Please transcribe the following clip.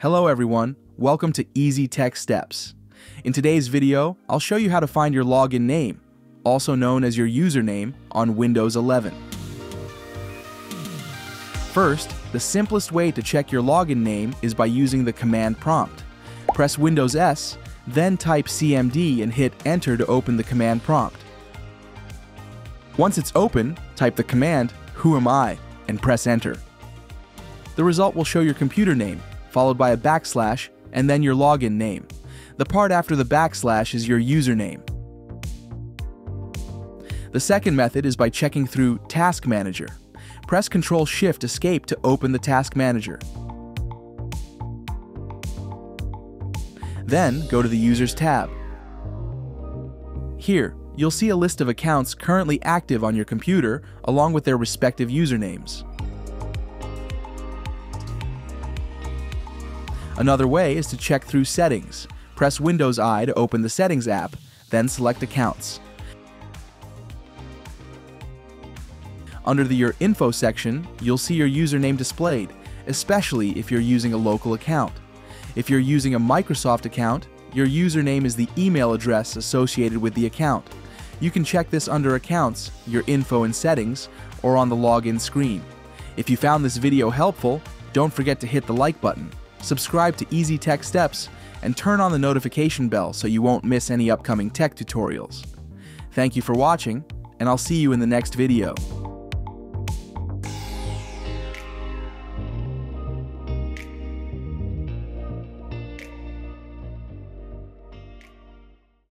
Hello everyone, welcome to Easy Tech Steps. In today's video, I'll show you how to find your login name, also known as your username, on Windows 11. First, the simplest way to check your login name is by using the command prompt. Press Windows S, then type CMD and hit enter to open the command prompt. Once it's open, type the command whoami and press enter. The result will show your computer name, followed by a backslash, and then your login name. The part after the backslash is your username. The second method is by checking through Task Manager. Press Ctrl Shift Escape to open the Task Manager. Then go to the Users tab. Here, you'll see a list of accounts currently active on your computer along with their respective usernames. Another way is to check through Settings. Press Windows I to open the Settings app, then select Accounts. Under the Your Info section, you'll see your username displayed, especially if you're using a local account. If you're using a Microsoft account, your username is the email address associated with the account. You can check this under Accounts, your info and settings, or on the login screen. If you found this video helpful, don't forget to hit the like button subscribe to Easy Tech Steps, and turn on the notification bell so you won't miss any upcoming tech tutorials. Thank you for watching, and I'll see you in the next video.